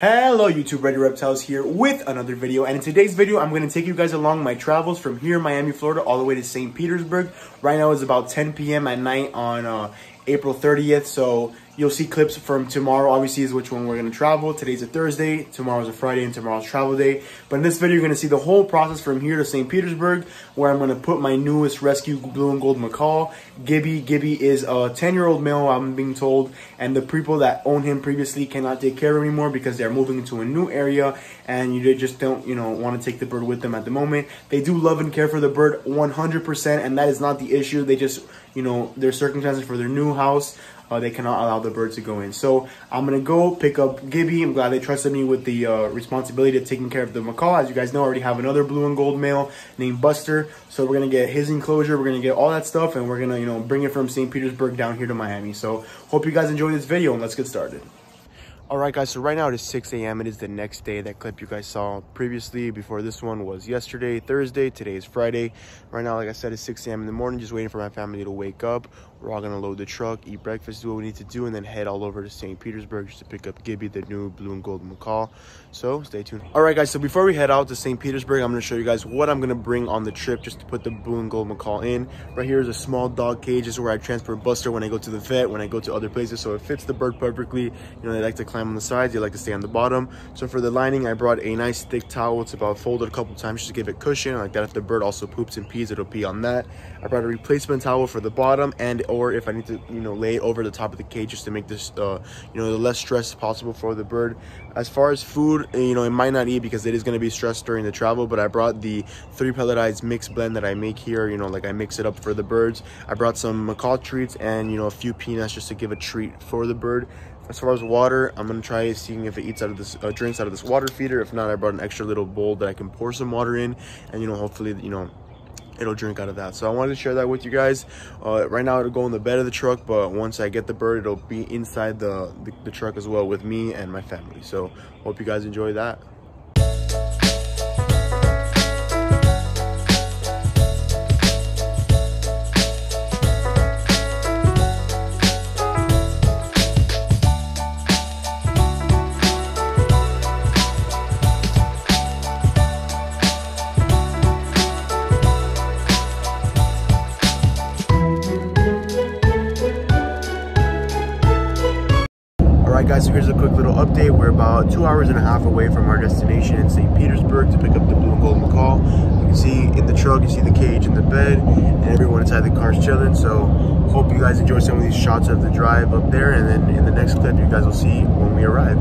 Hello YouTube, Ready Reptiles here with another video and in today's video I'm going to take you guys along my travels from here Miami, Florida all the way to St. Petersburg. Right now it's about 10 p.m. at night on uh, April 30th so You'll see clips from tomorrow, obviously, is which one we're to travel. Today's a Thursday, tomorrow's a Friday, and tomorrow's travel day. But in this video, you're to see the whole process from here to St. Petersburg, where I'm to put my newest rescue blue and gold macaw, Gibby. Gibby is a 10-year-old male, I'm being told, and the people that own him previously cannot take care of him anymore because they're moving into a new area, and you just don't, you know, want to take the bird with them at the moment. They do love and care for the bird 100%, and that is not the issue. They just, you know, their circumstances for their new house uh, they cannot allow the bird to go in. So I'm gonna go pick up Gibby. I'm glad they trusted me with the uh, responsibility of taking care of the macaw. As you guys know, I already have another blue and gold male named Buster. So we're gonna get his enclosure. We're gonna get all that stuff, and we're gonna you know bring it from St. Petersburg down here to Miami. So hope you guys enjoy this video, and let's get started. All right, guys, so right now it is 6 a.m. It is the next day. That clip you guys saw previously before this one was yesterday, Thursday. Today is Friday. Right now, like I said, it's 6 a.m. in the morning, just waiting for my family to wake up. We're all gonna load the truck, eat breakfast, do what we need to do, and then head all over to St. Petersburg just to pick up Gibby, the new blue and gold macaw. So stay tuned. All right, guys, so before we head out to St. Petersburg, I'm gonna show you guys what I'm gonna bring on the trip just to put the blue and gold macaw in. Right here is a small dog cage. This is where I transfer Buster when I go to the vet, when I go to other places, so it fits the bird perfectly. You know, they like to climb on the sides, they like to stay on the bottom. So for the lining, I brought a nice thick towel. It's about folded a couple times just to give it cushion. Like that, if the bird also poops and pees, it'll pee on that. I brought a replacement towel for the bottom and or if I need to you know lay over the top of the cage just to make this uh, you know the less stress possible for the bird. As far as food you know it might not eat because it is going to be stressed during the travel but i brought the three pelletized mix blend that i make here you know like i mix it up for the birds. I brought some macaw treats and you know a few peanuts just to give a treat for the bird. As far as water i'm gonna try seeing if it eats out of this uh, drinks out of this water feeder. If not i brought an extra little bowl that i can pour some water in and you know hopefully you know it'll drink out of that. So I wanted to share that with you guys. Uh, right now it'll go in the bed of the truck, but once I get the bird, it'll be inside the, the, the truck as well with me and my family. So hope you guys enjoy that. Two hours and a half away from our destination in St. Petersburg to pick up the blue and gold macaw. You can see in the truck, you see the cage in the bed, and everyone inside the car is chilling. So hope you guys enjoy some of these shots of the drive up there, and then in the next clip, you guys will see when we arrive.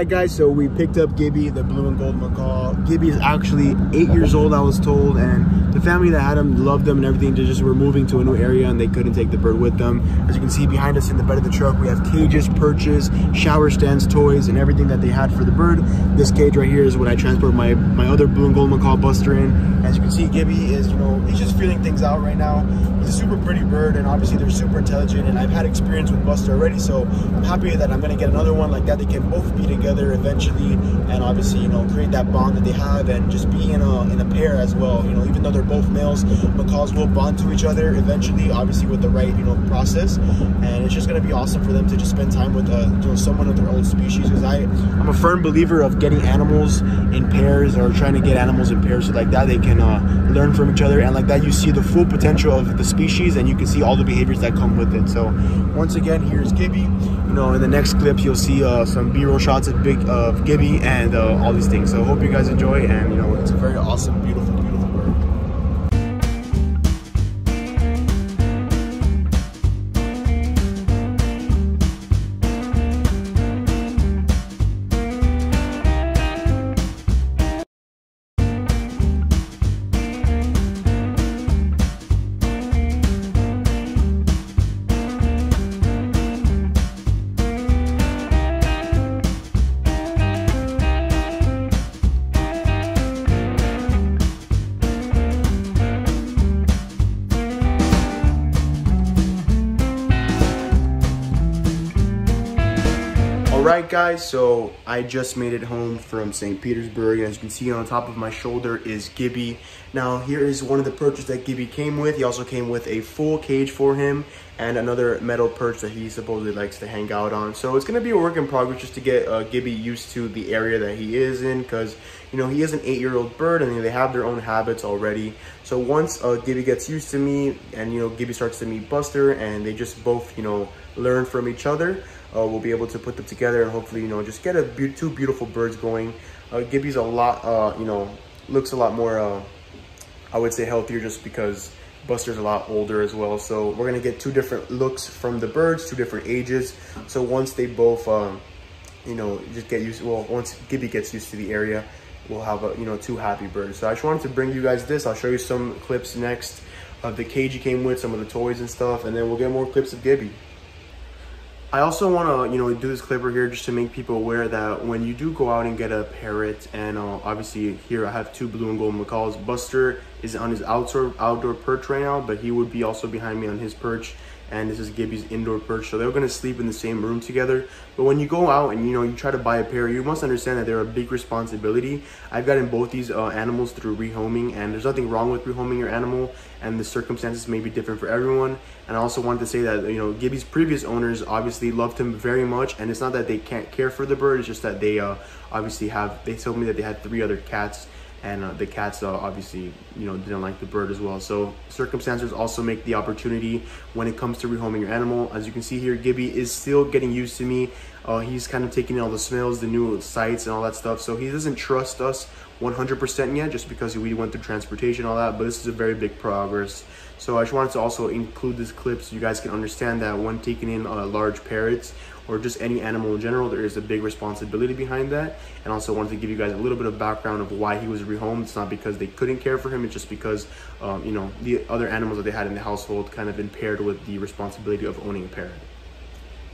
Right guys so we picked up gibby the blue and gold macaw. Gibby is actually eight years old i was told and the family that had him loved them and everything. They just were moving to a new area and they couldn't take the bird with them. As you can see behind us in the bed of the truck we have cages perches shower stands toys and everything that they had for the bird. This cage right here is what i transport my my other blue and gold macaw buster in. As you can see gibby is you know he's just feeling things out right now he's a super pretty bird and obviously they're super intelligent and i've had experience with buster already so i'm happy that i'm going to get another one like that. They can both be together eventually and obviously you know create that bond that they have and just be in a in a pair as well you know even though they're both males macaws will bond to each other eventually obviously with the right you know process. And it's just going to be awesome for them to just spend time with uh, you know someone of their own species because i'm a firm believer of getting animals in pairs or trying to get animals in pairs so like that they can uh, learn from each other. And like that you see the full potential of the species and you can see all the behaviors that come with it so once again here's gibby you know in the next clip you'll see uh, some b-roll shots of big uh, Gibby and uh, all these things. So hope you guys enjoy and you know it's a very awesome, beautiful All right, guys, so I just made it home from St. Petersburg. As you can see on top of my shoulder is Gibby. Now, here is one of the perches that Gibby came with. He also came with a full cage for him and another metal perch that he supposedly likes to hang out on. So it's gonna be a work in progress just to get uh, Gibby used to the area that he is in because, you know, he is an eight-year-old bird and they have their own habits already. So once uh, Gibby gets used to me and, you know, Gibby starts to meet Buster and they just both, you know, learn from each other, uh, we'll be able to put them together and hopefully, you know, just get a be two beautiful birds going. Uh, Gibby's a lot, uh, you know, looks a lot more, uh, I would say healthier just because Buster's a lot older as well. So we're gonna get two different looks from the birds, two different ages. So once they both, um, you know, just get used, well, once Gibby gets used to the area, we'll have, a, you know, two happy birds. So I just wanted to bring you guys this. I'll show you some clips next of the cage he came with, some of the toys and stuff, and then we'll get more clips of Gibby. I also want to, you know, do this clipper here just to make people aware that when you do go out and get a parrot, and uh, obviously here I have two blue and gold macaws. Buster is on his outdoor outdoor perch right now, but he would be also behind me on his perch and this is Gibby's indoor perch. So they're gonna sleep in the same room together. But when you go out and you know you try to buy a pair, you must understand that they're a big responsibility. I've gotten both these uh, animals through rehoming, and there's nothing wrong with rehoming your animal, and the circumstances may be different for everyone. And I also wanted to say that you know Gibby's previous owners obviously loved him very much, and it's not that they can't care for the bird, it's just that they uh, obviously have. They told me that they had three other cats and uh, the cats uh, obviously you know didn't like the bird as well. So circumstances also make the opportunity when it comes to rehoming your animal. As you can see here gibby is still getting used to me uh, he's kind of taking in all the smells the new sights and all that stuff so he doesn't trust us 100% yet just because we went through transportation all that but this is a very big progress so I just wanted to also include this clip so you guys can understand that when taking in uh, large parrots or just any animal in general, there is a big responsibility behind that. And also wanted to give you guys a little bit of background of why he was rehomed. It's not because they couldn't care for him, it's just because, um, you know, the other animals that they had in the household kind of impaired with the responsibility of owning a parrot.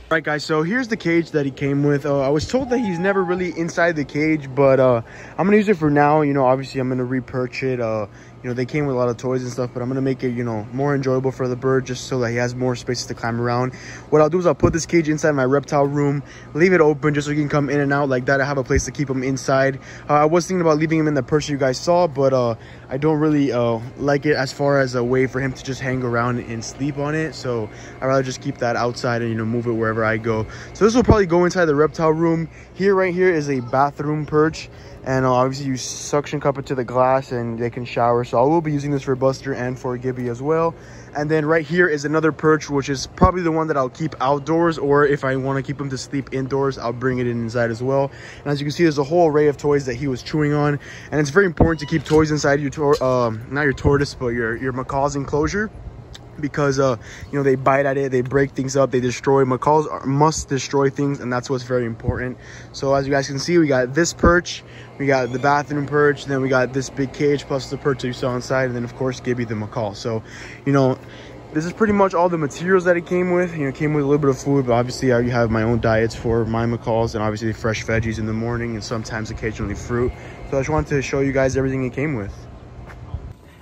All right, guys, so here's the cage that he came with. Uh, I was told that he's never really inside the cage, but uh, I'm going to use it for now. You know, obviously I'm going to repurchase it. Uh, you know, they came with a lot of toys and stuff, but I'm going to make it, you know, more enjoyable for the bird just so that he has more spaces to climb around. What I'll do is I'll put this cage inside my reptile room, leave it open just so he can come in and out like that. I have a place to keep him inside. Uh, I was thinking about leaving him in the perch you guys saw, but uh, I don't really uh, like it as far as a way for him to just hang around and sleep on it. So I'd rather just keep that outside and, you know, move it wherever I go. So this will probably go inside the reptile room. Here, right here is a bathroom perch and uh, obviously use suction cup it to the glass and they can shower so i will be using this for buster and for gibby as well and then right here is another perch which is probably the one that i'll keep outdoors or if i want to keep him to sleep indoors i'll bring it in inside as well and as you can see there's a whole array of toys that he was chewing on and it's very important to keep toys inside your um not your tortoise but your your macaw's enclosure because uh you know they bite at it they break things up they destroy macaws must destroy things and that's what's very important. So as you guys can see we got this perch we got the bathroom perch then we got this big cage plus the perch that you saw inside and then of course gibby the macaw. So you know this is pretty much all the materials that it came with. You know came with a little bit of food but obviously i have my own diets for my macaws and obviously fresh veggies in the morning and sometimes occasionally fruit. So i just wanted to show you guys everything it came with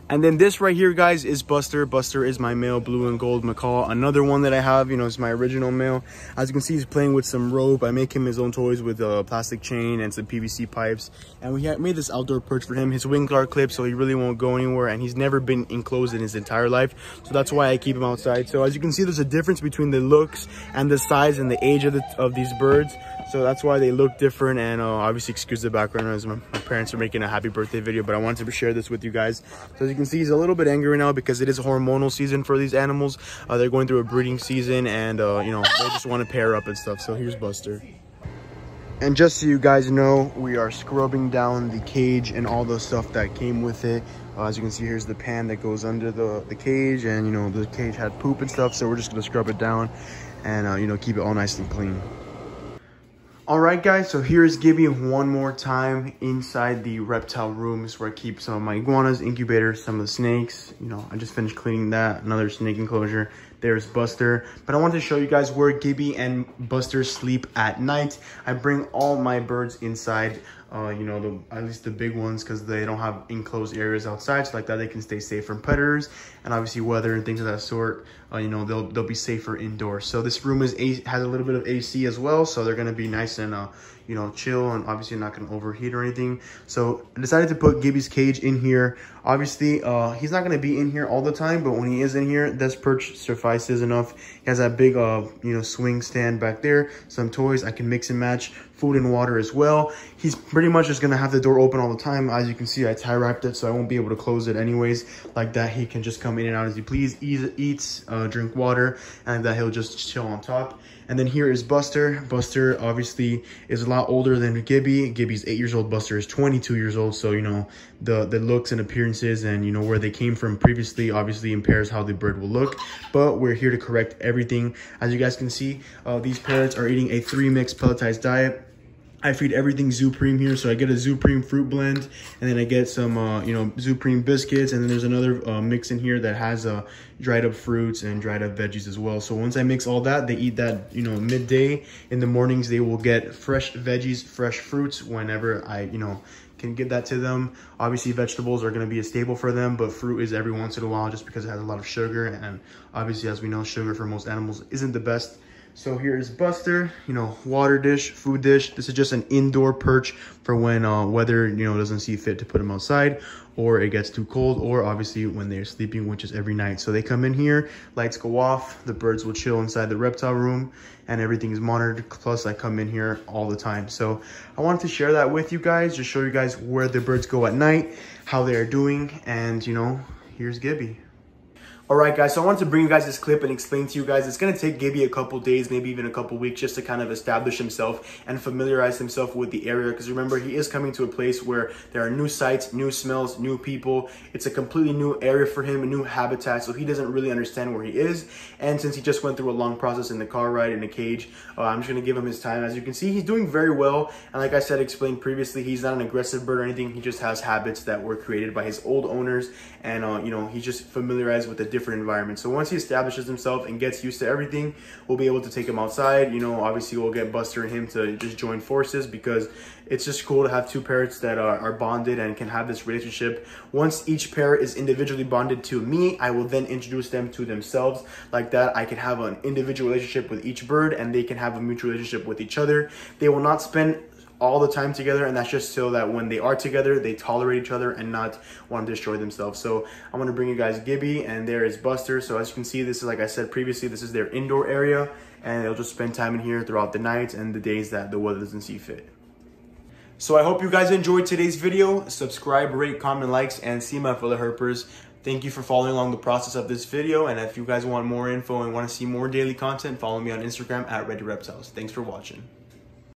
and then this right here, guys, is Buster. Buster is my male blue and gold macaw. Another one that I have, you know, is my original male. As you can see, he's playing with some rope. I make him his own toys with a plastic chain and some PVC pipes. And we made this outdoor perch for him. His wings are clipped, so he really won't go anywhere. And he's never been enclosed in his entire life. So that's why I keep him outside. So as you can see, there's a difference between the looks and the size and the age of, the, of these birds. So that's why they look different. And uh, obviously, excuse the background as my, my parents are making a happy birthday video. But I wanted to share this with you guys. So you can see, he's a little bit angry now because it is hormonal season for these animals. Uh, they're going through a breeding season and, uh, you know, they just want to pair up and stuff. So here's Buster. And just so you guys know, we are scrubbing down the cage and all the stuff that came with it. Uh, as you can see, here's the pan that goes under the, the cage and, you know, the cage had poop and stuff. So we're just going to scrub it down and, uh, you know, keep it all nice and clean. All right, guys, so here's Gibby one more time inside the reptile rooms where I keep some of my iguanas, incubators, some of the snakes. You know, I just finished cleaning that, another snake enclosure. There's Buster. But I want to show you guys where Gibby and Buster sleep at night. I bring all my birds inside uh, you know, the, at least the big ones because they don't have enclosed areas outside. So like that, they can stay safe from predators and obviously weather and things of that sort. Uh, you know, they'll, they'll be safer indoors. So this room is a, has a little bit of AC as well. So they're going to be nice and, uh, you know, chill and obviously not going to overheat or anything. So I decided to put Gibby's cage in here. Obviously, uh, he's not going to be in here all the time, but when he is in here, this perch suffices enough. He has that big, uh, you know, swing stand back there, some toys. I can mix and match food and water as well. He's pretty much just to have the door open all the time. As you can see, I tie wrapped it, so I won't be able to close it anyways. Like that, he can just come in and out as he please, eat, eats, uh, drink water, and that he'll just chill on top. And then here is Buster. Buster obviously is a lot older than Gibby. Gibby's eight years old. Buster is 22 years old. So, you know, the, the looks and appearances and, you know, where they came from previously obviously impairs how the bird will look. But we're here to correct everything. As you guys can see, uh, these parrots are eating a three mix pelletized diet. I feed everything ZuPreem here. So I get a ZuPreem fruit blend and then I get some, uh, you know, ZuPreem biscuits. And then there's another uh, mix in here that has uh, dried up fruits and dried up veggies as well. So once I mix all that, they eat that, you know, midday. In the mornings, they will get fresh veggies, fresh fruits whenever I, you know, can give that to them. Obviously, vegetables are going to be a staple for them, but fruit is every once in a while just because it has a lot of sugar. And obviously, as we know, sugar for most animals isn't the best so here's Buster, you know, water dish, food dish. This is just an indoor perch for when uh, weather, you know, doesn't see fit to put them outside or it gets too cold or obviously when they're sleeping, which is every night. So they come in here, lights go off, the birds will chill inside the reptile room and everything is monitored. Plus I come in here all the time. So I wanted to share that with you guys, just show you guys where the birds go at night, how they are doing. And you know, here's Gibby. Alright guys, so I wanted to bring you guys this clip and explain to you guys it's to take Gibby a couple days, maybe even a couple weeks just to kind of establish himself and familiarize himself with the area because remember he is coming to a place where there are new sights, new smells, new people. It's a completely new area for him, a new habitat, so he doesn't really understand where he is and since he just went through a long process in the car ride in a cage, uh, I'm just to give him his time. As you can see, he's doing very well and like I said, explained previously, he's not an aggressive bird or anything. He just has habits that were created by his old owners and uh, you know, he's just familiarized with the different environment. So once he establishes himself and gets used to everything, we'll be able to take him outside. You know, obviously we'll get Buster and him to just join forces because it's just cool to have two parrots that are, are bonded and can have this relationship. Once each parrot is individually bonded to me, I will then introduce them to themselves. Like that, I can have an individual relationship with each bird and they can have a mutual relationship with each other. They will not spend all the time together and that's just so that when they are together they tolerate each other and not want to destroy themselves so i'm going to bring you guys gibby and there is buster so as you can see this is like i said previously this is their indoor area and they'll just spend time in here throughout the night and the days that the weather doesn't see fit so i hope you guys enjoyed today's video subscribe rate comment likes and see my fellow herpers Thank you for following along the process of this video. And if you guys want more info and want to see more daily content, follow me on Instagram at Ready Reptiles. Thanks for watching.